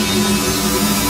うん。